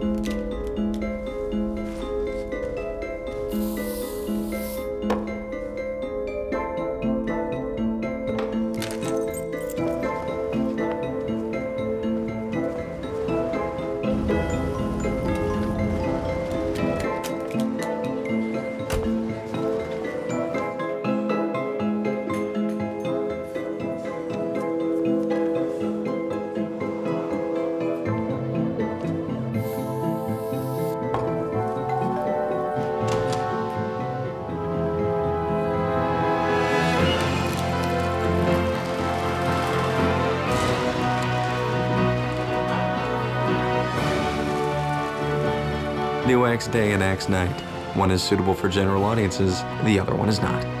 Música new acts day and acts night. One is suitable for general audiences, the other one is not.